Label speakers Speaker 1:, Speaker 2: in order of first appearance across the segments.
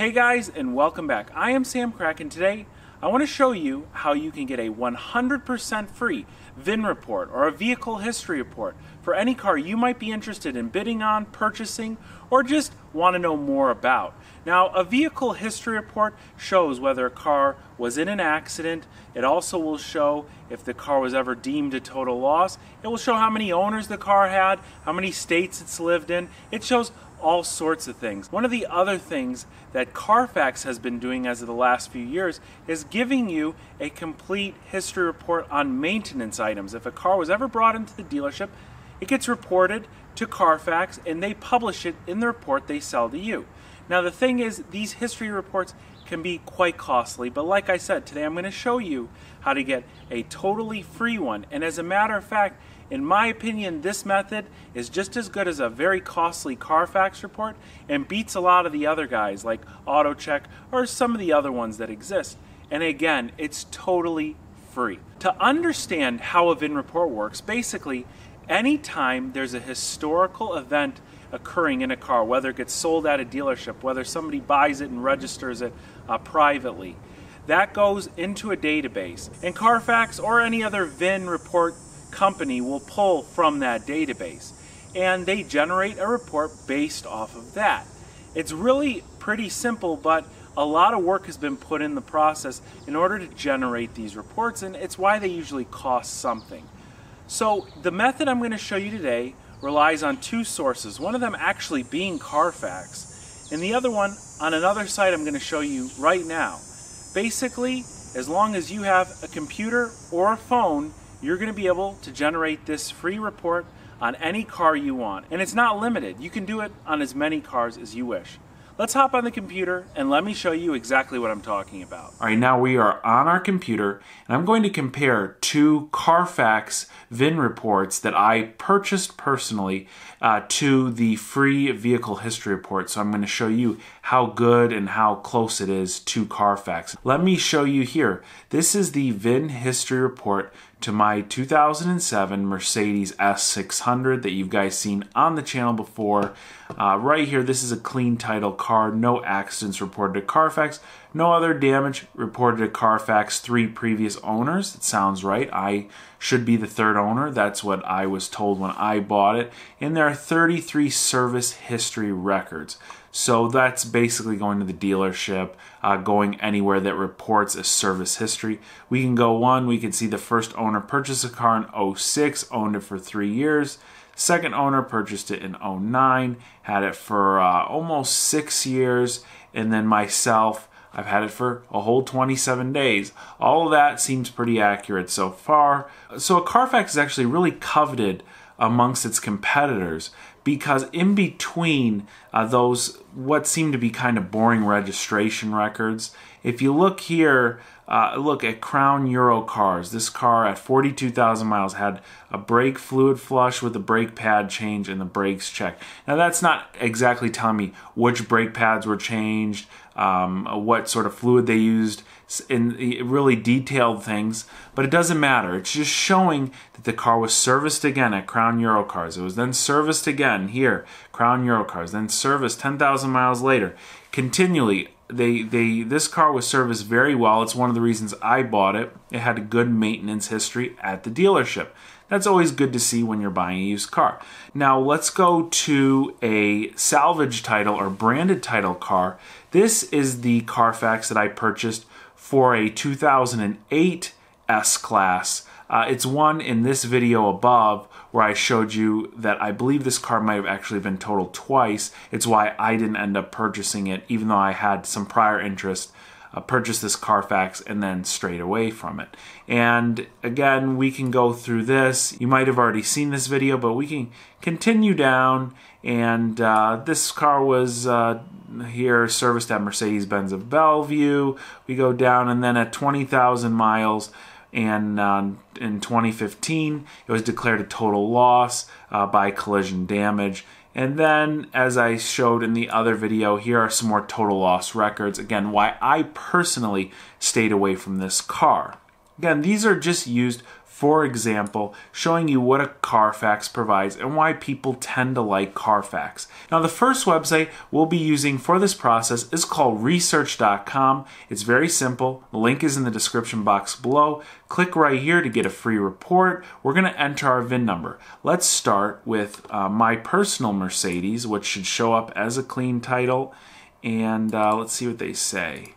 Speaker 1: Hey guys, and welcome back. I am Samcrac, and today I want to show you how you can get a 100% free VIN report or a vehicle history report for any car you might be interested in bidding on, purchasing, or just want to know more about. Now, a vehicle history report shows whether a car was in an accident. It also will show if the car was ever deemed a total loss. It will show how many owners the car had, how many states it's lived in. It shows all sorts of things. One of the other things that Carfax has been doing as of the last few years is giving you a complete history report on maintenance items. If a car was ever brought into the dealership, it gets reported to Carfax and they publish it in the report they sell to you. Now the thing is, these history reports can be quite costly, but like I said, today I'm going to show you how to get a totally free one. And as a matter of fact, in my opinion, this method is just as good as a very costly Carfax report and beats a lot of the other guys like AutoCheck or some of the other ones that exist. And again, it's totally free. To understand how a VIN report works, basically, anytime there's a historical event occurring in a car, whether it gets sold at a dealership, whether somebody buys it and registers it uh, privately, that goes into a database. And Carfax or any other VIN report company will pull from that database and they generate a report based off of that. It's really pretty simple, but a lot of work has been put in the process in order to generate these reports, and it's why they usually cost something. So, the method I'm going to show you today relies on two sources, one of them actually being Carfax, and the other one on another site I'm going to show you right now. Basically, as long as you have a computer or a phone, you're going to be able to generate this free report on any car you want. And it's not limited. You can do it on as many cars as you wish. Let's hop on the computer and let me show you exactly what I'm talking about.
Speaker 2: All right, now we are on our computer and I'm going to compare two Carfax VIN reports that I purchased personally uh, to the free vehicle history report. So I'm going to show you how good and how close it is to Carfax. Let me show you here. This is the VIN history report to my 2007 Mercedes S600 that you've guys seen on the channel before. Uh, right here, this is a clean title car, no accidents reported to Carfax, no other damage reported to Carfax, three previous owners. It sounds right. I should be the third owner. That's what I was told when I bought it. And there are 33 service history records. So that's basically going to the dealership, uh, going anywhere that reports a service history. We can go one, we can see the first owner purchased a car in 06, owned it for three years. Second owner purchased it in 09, had it for uh, almost six years, and then myself, I've had it for a whole 27 days. All of that seems pretty accurate so far. So a Carfax is actually really coveted amongst its competitors because in between uh, those what seem to be kind of boring registration records if you look here uh, look at Crown Eurocars this car at 42000 miles had a brake fluid flush with the brake pad change and the brakes checked. Now that's not exactly telling me which brake pads were changed um, what sort of fluid they used in really detailed things, but it doesn't matter. It's just showing that the car was serviced again at Crown Eurocars. It was then serviced again here, Crown Eurocars, then serviced 10,000 miles later. Continually, they they this car was serviced very well. It's one of the reasons I bought it. It had a good maintenance history at the dealership. That's always good to see when you're buying a used car. Now let's go to a salvage title or branded title car. This is the Carfax that I purchased for a 2008 S-Class. Uh, it's one in this video above where I showed you that I believe this car might have actually been totaled twice. It's why I didn't end up purchasing it, even though I had some prior interest uh, purchase this Carfax and then straight away from it. And again, we can go through this. You might have already seen this video, but we can continue down. And uh, this car was uh, here serviced at Mercedes-Benz of Bellevue. We go down and then at 20,000 miles, and uh, in 2015 it was declared a total loss uh, by collision damage and then as I showed in the other video here are some more total loss records. Again why I personally stayed away from this car. Again these are just used for example, showing you what a Carfax provides and why people tend to like Carfax. Now, the first website we'll be using for this process is called research.com. It's very simple. The link is in the description box below. Click right here to get a free report. We're going to enter our VIN number. Let's start with uh, my personal Mercedes, which should show up as a clean title. And uh, let's see what they say.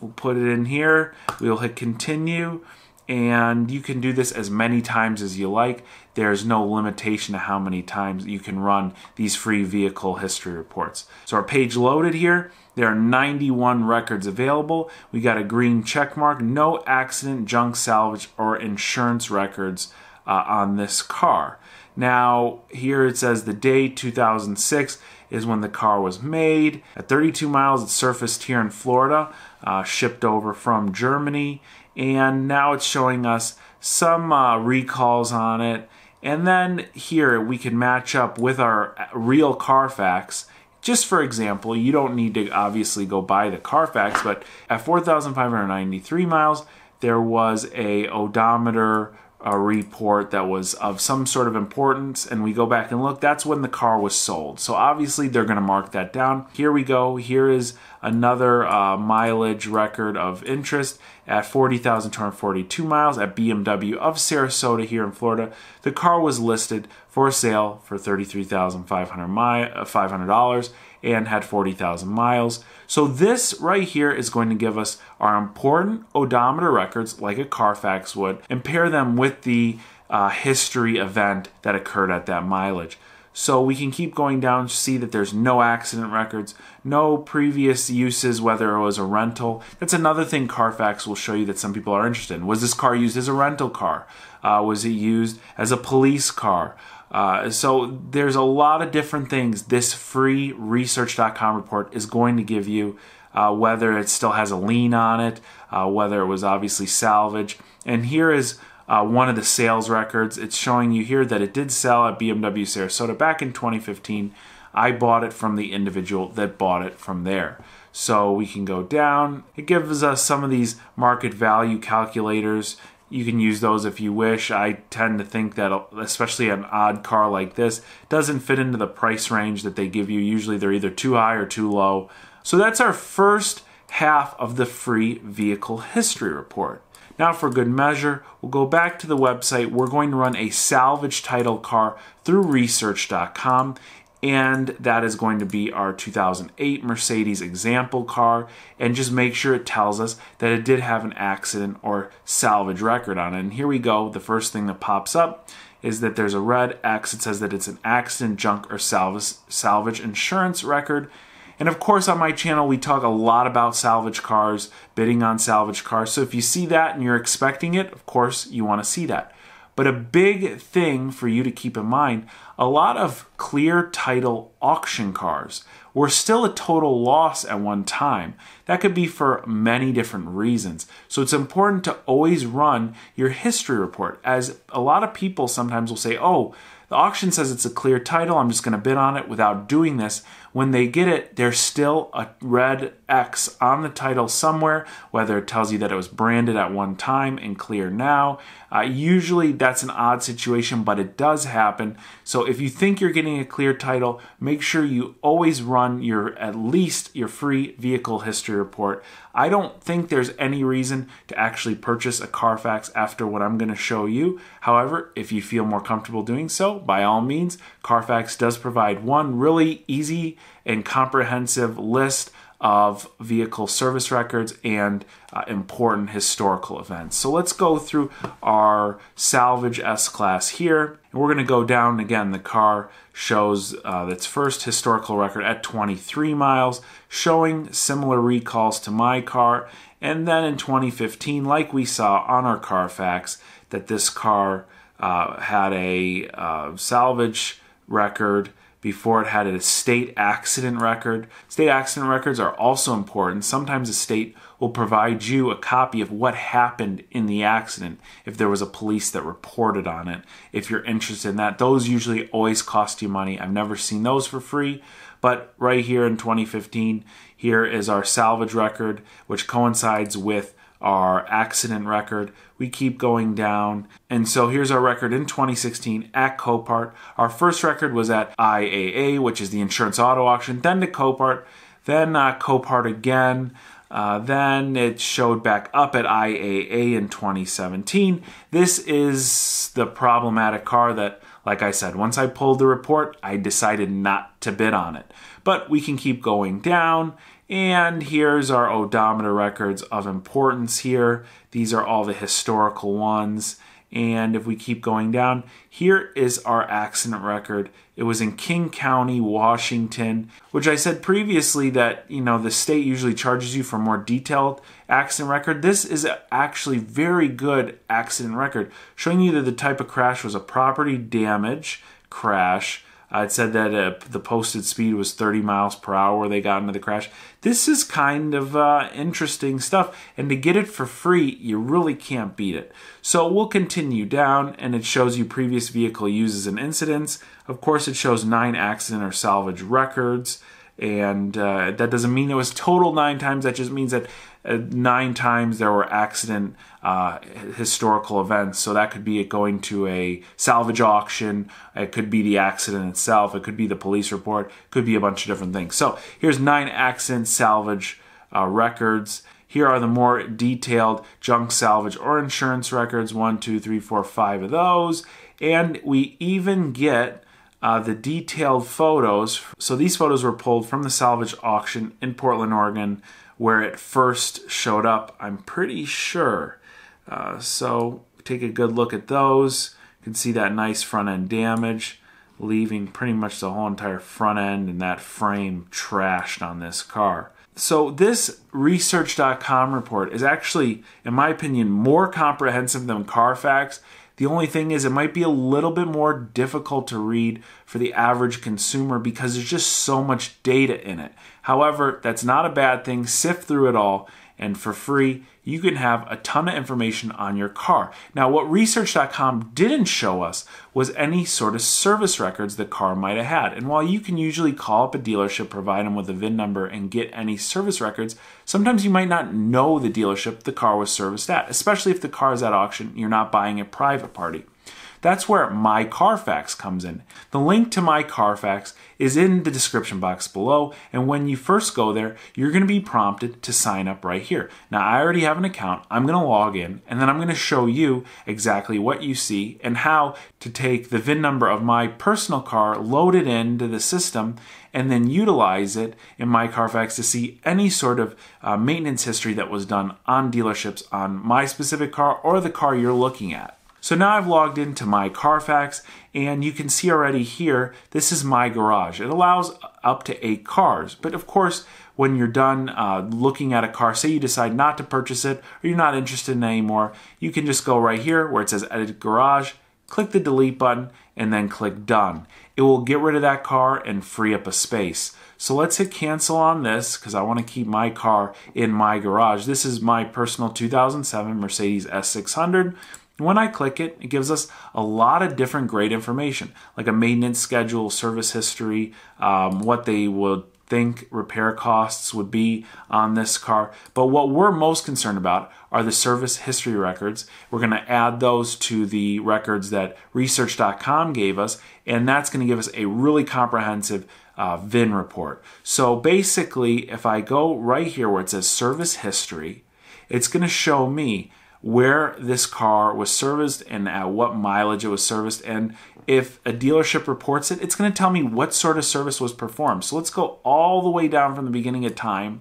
Speaker 2: We'll put it in here. We'll hit continue. And you can do this as many times as you like. There's no limitation to how many times you can run these free vehicle history reports. So our page loaded here. There are 91 records available. We got a green check mark, no accident, junk salvage, or insurance records uh, on this car. Now, here it says the day 2006 is when the car was made. At 32 miles, it surfaced here in Florida, uh, shipped over from Germany, and now it's showing us some uh, recalls on it. And then here we can match up with our real Carfax. Just for example, you don't need to obviously go buy the Carfax, but at 4,593 miles, there was a odometer a report that was of some sort of importance and we go back and look, that's when the car was sold. So obviously they're going to mark that down. Here we go. Here is another uh, mileage record of interest at 40,242 miles at BMW of Sarasota here in Florida. The car was listed for sale for $33,500 and had 40,000 miles. So this right here is going to give us our important odometer records like a Carfax would and pair them with the uh, history event that occurred at that mileage. So we can keep going down, see that there's no accident records, no previous uses, whether it was a rental. That's another thing Carfax will show you that some people are interested in. Was this car used as a rental car? Uh, was it used as a police car? Uh, so there's a lot of different things this free research.com report is going to give you, uh, whether it still has a lien on it, uh, whether it was obviously salvage. And here is uh, one of the sales records. It's showing you here that it did sell at BMW Sarasota back in 2015. I bought it from the individual that bought it from there. So we can go down. It gives us some of these market value calculators you can use those if you wish. I tend to think that, especially an odd car like this, doesn't fit into the price range that they give you. Usually they're either too high or too low. So that's our first half of the free vehicle history report. Now, for good measure, we'll go back to the website. We're going to run a salvage title car through research.com and that is going to be our 2008 Mercedes example car and just make sure it tells us that it did have an accident or salvage record on it. And here we go. The first thing that pops up is that there's a red X. It says that it's an accident, junk, or salvage, salvage insurance record. And of course, on my channel, we talk a lot about salvage cars, bidding on salvage cars. So if you see that and you're expecting it, of course, you want to see that. But a big thing for you to keep in mind a lot of clear title auction cars were still a total loss at one time. That could be for many different reasons. So it's important to always run your history report, as a lot of people sometimes will say, oh, the auction says it's a clear title, I'm just going to bid on it without doing this. When they get it, there's still a red X on the title somewhere, whether it tells you that it was branded at one time and clear now. Uh, usually that's an odd situation, but it does happen. So if you think you're getting a clear title, make sure you always run your at least your free vehicle history report. I don't think there's any reason to actually purchase a Carfax after what I'm going to show you. However, if you feel more comfortable doing so, by all means, Carfax does provide one really easy and comprehensive list of vehicle service records and uh, important historical events. So let's go through our salvage S class here. And we're going to go down again. The car shows uh, its first historical record at 23 miles, showing similar recalls to my car. And then in 2015, like we saw on our Carfax, that this car uh, had a uh, salvage record before it had a state accident record. State accident records are also important. Sometimes a state will provide you a copy of what happened in the accident if there was a police that reported on it. If you're interested in that, those usually always cost you money. I've never seen those for free, but right here in 2015, here is our salvage record, which coincides with our accident record. We keep going down. And so here's our record in 2016 at Copart. Our first record was at IAA, which is the insurance auto auction, then to Copart, then uh, Copart again. Uh, then it showed back up at IAA in 2017. This is the problematic car that, like I said, once I pulled the report, I decided not to bid on it. But we can keep going down and here's our odometer records of importance here. These are all the historical ones. And if we keep going down, here is our accident record. It was in King County, Washington, which I said previously that, you know, the state usually charges you for more detailed accident record. This is actually very good accident record, showing you that the type of crash was a property damage crash it said that uh, the posted speed was 30 miles per hour they got into the crash. This is kind of uh, interesting stuff, and to get it for free, you really can't beat it. So we'll continue down, and it shows you previous vehicle uses and incidents. Of course, it shows nine accident or salvage records and uh, that doesn't mean it was total nine times. That just means that nine times there were accident uh, historical events. So that could be it going to a salvage auction. It could be the accident itself. It could be the police report. It could be a bunch of different things. So here's nine accident salvage uh, records. Here are the more detailed junk salvage or insurance records. One, two, three, four, five of those. And we even get uh, the detailed photos. So these photos were pulled from the salvage auction in Portland, Oregon, where it first showed up, I'm pretty sure. Uh, so take a good look at those. You can see that nice front end damage, leaving pretty much the whole entire front end and that frame trashed on this car. So this research.com report is actually, in my opinion, more comprehensive than Carfax the only thing is, it might be a little bit more difficult to read for the average consumer because there's just so much data in it. However, that's not a bad thing. Sift through it all and for free, you can have a ton of information on your car. Now, what research.com didn't show us was any sort of service records the car might have had. And while you can usually call up a dealership, provide them with a VIN number, and get any service records, sometimes you might not know the dealership the car was serviced at, especially if the car is at auction, you're not buying a private party. That's where My Carfax comes in. The link to My Carfax is in the description box below, and when you first go there, you're going to be prompted to sign up right here. Now, I already have an account. I'm going to log in, and then I'm going to show you exactly what you see and how to take the VIN number of my personal car, load it into the system, and then utilize it in my Carfax to see any sort of uh, maintenance history that was done on dealerships on my specific car or the car you're looking at. So now I've logged into my Carfax and you can see already here, this is my garage. It allows up to eight cars. But of course, when you're done uh, looking at a car, say you decide not to purchase it or you're not interested in anymore, you can just go right here where it says edit garage, click the delete button and then click done. It will get rid of that car and free up a space. So let's hit cancel on this because I want to keep my car in my garage. This is my personal 2007 Mercedes S600. When I click it, it gives us a lot of different great information, like a maintenance schedule, service history, um, what they would think repair costs would be on this car. But what we're most concerned about are the service history records. We're going to add those to the records that research.com gave us, and that's going to give us a really comprehensive uh, VIN report. So basically, if I go right here where it says service history, it's going to show me where this car was serviced and at what mileage it was serviced. And if a dealership reports it, it's going to tell me what sort of service was performed. So let's go all the way down from the beginning of time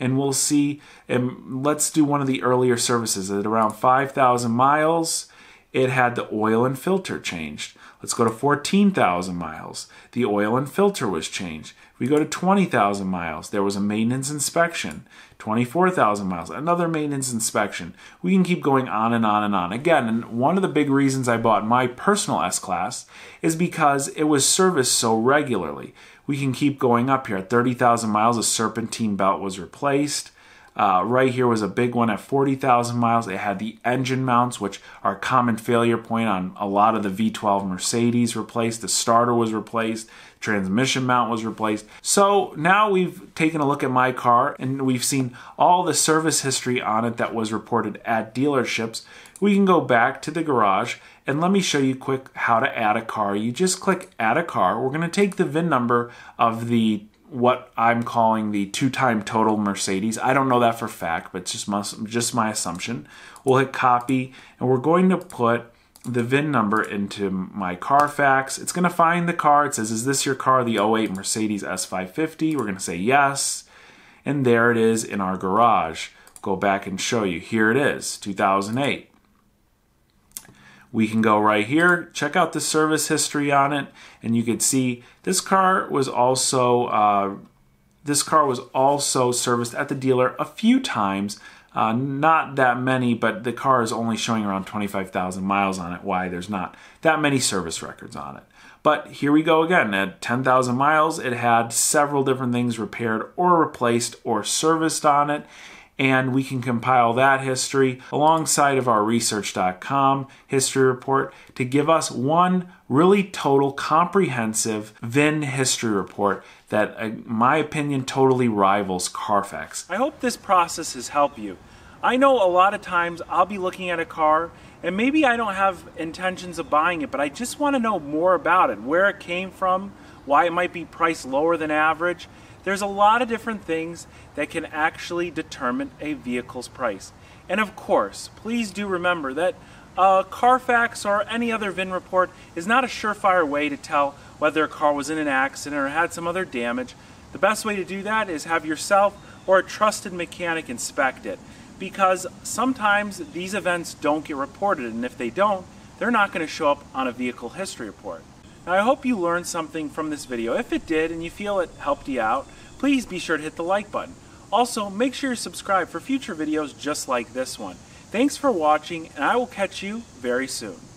Speaker 2: and we'll see. And let's do one of the earlier services at around 5,000 miles. It had the oil and filter changed. Let's go to 14,000 miles. The oil and filter was changed. If we go to 20,000 miles. There was a maintenance inspection. 24,000 miles, another maintenance inspection. We can keep going on and on and on. Again, and one of the big reasons I bought my personal S Class is because it was serviced so regularly. We can keep going up here. At 30,000 miles, a serpentine belt was replaced. Uh, right here was a big one at 40,000 miles. It had the engine mounts, which are a common failure point on a lot of the V12 Mercedes replaced. The starter was replaced. Transmission mount was replaced. So now we've taken a look at my car and we've seen all the service history on it that was reported at dealerships. We can go back to the garage and let me show you quick how to add a car. You just click add a car. We're going to take the VIN number of the what I'm calling the two-time total Mercedes. I don't know that for fact, but it's just my, just my assumption. We'll hit copy, and we're going to put the VIN number into my Carfax. It's going to find the car. It says, is this your car, the 08 Mercedes S550? We're going to say yes, and there it is in our garage. Go back and show you. Here it is, 2008 we can go right here, check out the service history on it, and you can see this car was also uh, this car was also serviced at the dealer a few times. Uh, not that many, but the car is only showing around 25,000 miles on it. Why? There's not that many service records on it. But here we go again. At 10,000 miles, it had several different things repaired or replaced or serviced on it and we can compile that history alongside of our research.com history report to give us one really total comprehensive VIN history report that in my opinion totally rivals Carfax.
Speaker 1: I hope this process has helped you. I know a lot of times I'll be looking at a car and maybe I don't have intentions of buying it, but I just want to know more about it, where it came from, why it might be priced lower than average. There's a lot of different things that can actually determine a vehicle's price. And of course, please do remember that a Carfax or any other VIN report is not a surefire way to tell whether a car was in an accident or had some other damage. The best way to do that is have yourself or a trusted mechanic inspect it because sometimes these events don't get reported and if they don't, they're not going to show up on a vehicle history report. Now I hope you learned something from this video. If it did and you feel it helped you out, please be sure to hit the like button. Also, make sure you subscribe for future videos just like this one. Thanks for watching, and I will catch you very soon.